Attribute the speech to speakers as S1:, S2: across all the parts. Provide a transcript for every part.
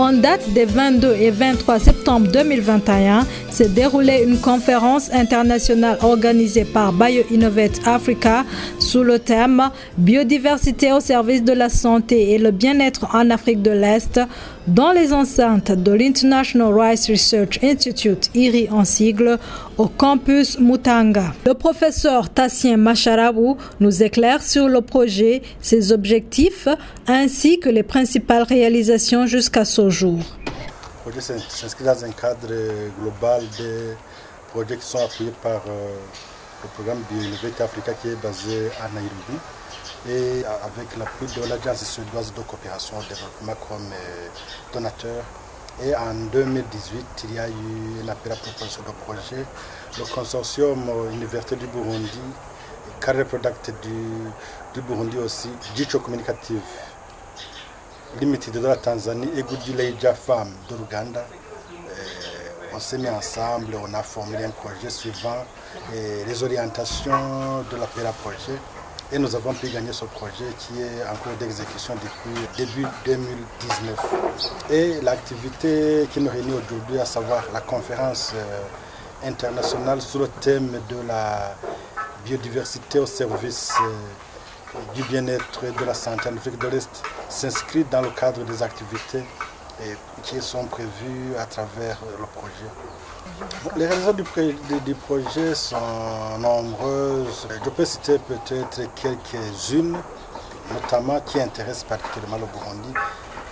S1: En date des 22 et 23 septembre 2021, s'est déroulée une conférence internationale organisée par BioInnovate Africa sous le thème Biodiversité au service de la santé et le bien-être en Afrique de l'Est dans les enceintes de l'International Rice Research Institute, IRI en sigle, au campus Mutanga. Le professeur Tassien Macharabou nous éclaire sur le projet, ses objectifs ainsi que les principales réalisations jusqu'à ce jour.
S2: Projet s'inscrit dans un cadre global des projets qui sont appuyés par euh, le programme BioInnovate Africa qui est basé à Nairobi et avec l'appui de l'Agence suédoise de coopération au développement comme euh, donateur. Et en 2018, il y a eu un appel à proposition de projet. Le consortium Université du Burundi, Carrière Product du, du Burundi aussi, Dicho Communicative Limited de la Tanzanie et Femme de l'Ouganda. On s'est mis ensemble, on a formulé un projet suivant les orientations de l'appel à projet et nous avons pu gagner ce projet qui est en cours d'exécution depuis début 2019. Et l'activité qui nous réunit aujourd'hui, à savoir la conférence euh, internationale sur le thème de la biodiversité au service euh, du bien-être et de la santé en Afrique de l'Est, s'inscrit dans le cadre des activités qui sont prévues à travers le projet. Les raisons du, projet sont nombreuses. Je peux citer peut-être quelques-unes, notamment qui intéressent particulièrement le Burundi,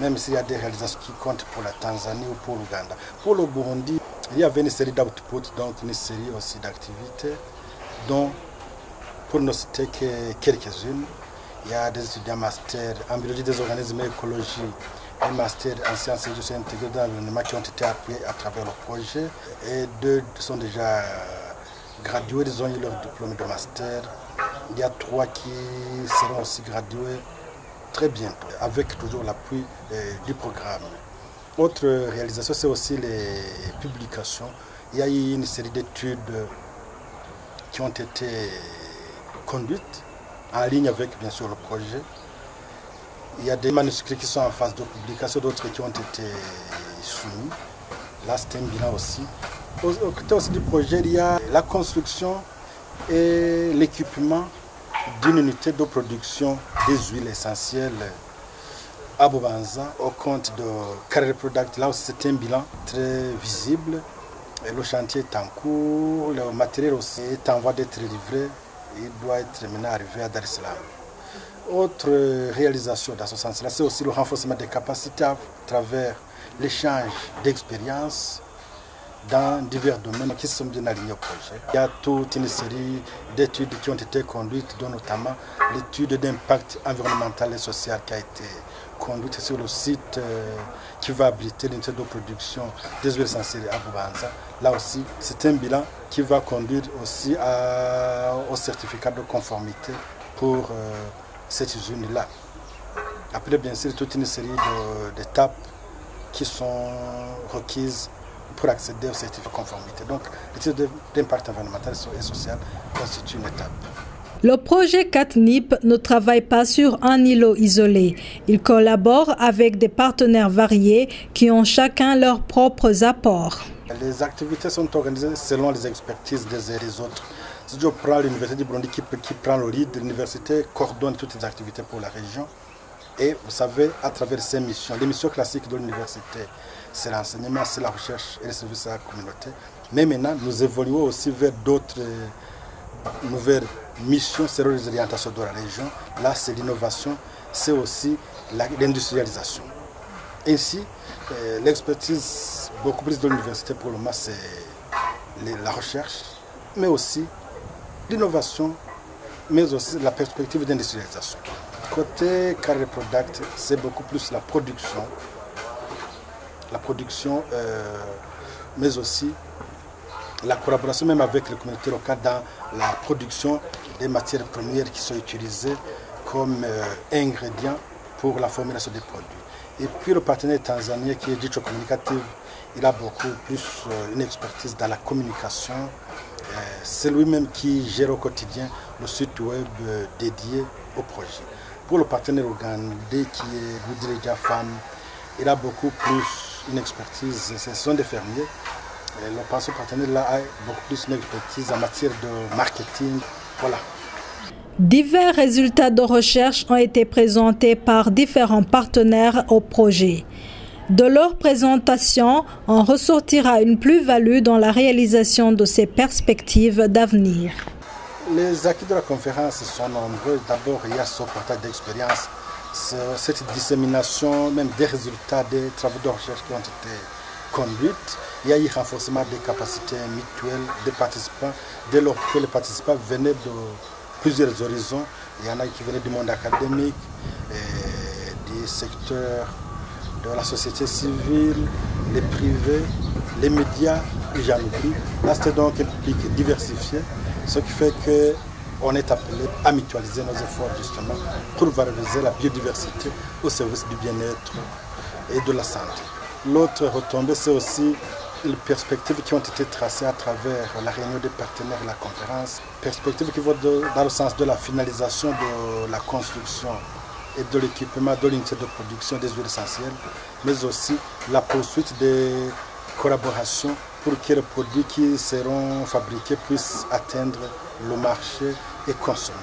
S2: même s'il y a des réalisations qui comptent pour la Tanzanie ou pour l'Ouganda. Pour le Burundi, il y avait une série d'outputs, donc une série aussi d'activités, dont, pour ne citer que quelques-unes, il y a des étudiants master en biologie des organismes et écologie un master en sciences et gestion intégrée de l'environnement qui ont été appuyés à travers le projet. Et deux sont déjà gradués, ils ont eu leur diplôme de master. Il y a trois qui seront aussi gradués très bientôt, avec toujours l'appui euh, du programme. Autre réalisation, c'est aussi les publications. Il y a eu une série d'études qui ont été conduites en ligne avec bien sûr le projet. Il y a des manuscrits qui sont en phase de publication, d'autres qui ont été soumis. Là, c'est un bilan aussi. Au côté aussi du projet, il y a la construction et l'équipement d'une unité de production des huiles essentielles à Bobanza au compte de Carré Product. Là aussi, c'est un bilan très visible. Le chantier est en cours, le matériel aussi est en voie d'être livré. Il doit être maintenant arrivé à Dar es Salaam. Autre réalisation dans ce sens-là, c'est aussi le renforcement des capacités à travers l'échange d'expériences dans divers domaines qui sont bien alignés au projet. Il y a toute une série d'études qui ont été conduites, dont notamment l'étude d'impact environnemental et social qui a été conduite sur le site euh, qui va abriter l'unité de production des huiles essentielles à Boubanza. Là aussi, c'est un bilan qui va conduire aussi au certificat de conformité pour euh, cette usine-là. Après, bien sûr, toute une série d'étapes qui sont requises pour accéder au certificat de conformité. Donc, l'étude d'impact environnemental et social constitue une étape.
S1: Le projet CATNIP ne travaille pas sur un îlot isolé. Il collabore avec des partenaires variés qui ont chacun leurs propres apports.
S2: Les activités sont organisées selon les expertises des uns et des autres. Si je prends l'université du Burundi qui, qui prend le lead, l'université coordonne toutes les activités pour la région. Et vous savez, à travers ces missions, les missions classiques de l'université, c'est l'enseignement, c'est la recherche et le service à la communauté. Mais maintenant, nous évoluons aussi vers d'autres nouvelles missions, c'est les orientations de la région. Là, c'est l'innovation, c'est aussi l'industrialisation. Ainsi, euh, l'expertise beaucoup plus de l'université pour le moment, c'est la recherche, mais aussi l'innovation, mais aussi la perspective d'industrialisation. Côté Carré Product, c'est beaucoup plus la production, la production, euh, mais aussi la collaboration même avec les communautés locales dans la production des matières premières qui sont utilisées comme euh, ingrédients pour la formulation des produits. Et puis le partenaire tanzanien qui est Dicho Communicative, il a beaucoup plus euh, une expertise dans la communication, c'est lui-même qui gère au quotidien le site web euh, dédié au projet. Pour le partenaire ougandais qui est Goudreja Femme, il a beaucoup plus une expertise, ce sont des fermiers. Et le partenaire là a beaucoup plus une expertise en matière de marketing. Voilà.
S1: Divers résultats de recherche ont été présentés par différents partenaires au projet. De leur présentation, on ressortira une plus-value dans la réalisation de ces perspectives d'avenir.
S2: Les acquis de la conférence sont nombreux. D'abord, il y a ce partage d'expérience, cette dissémination même des résultats des travaux de recherche qui ont été conduits. Il y a eu renforcement des capacités mutuelles des participants, dès lors que les participants venaient de plusieurs horizons. Il y en a qui venaient du monde académique, et du secteur de la société civile, les privés, les médias et j'en oublie. Là, c'était donc un public diversifié, ce qui fait qu'on est appelé à mutualiser nos efforts justement pour valoriser la biodiversité au service du bien-être et de la santé. L'autre retombée, c'est aussi les perspectives qui ont été tracées à travers la réunion des partenaires de la conférence, perspectives qui vont dans le sens de la finalisation de la construction et de l'équipement de l'unité de production des huiles essentielles, mais aussi la poursuite des collaborations pour que les produits qui seront fabriqués puissent atteindre le marché et consommer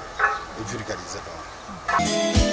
S2: et vulgariser.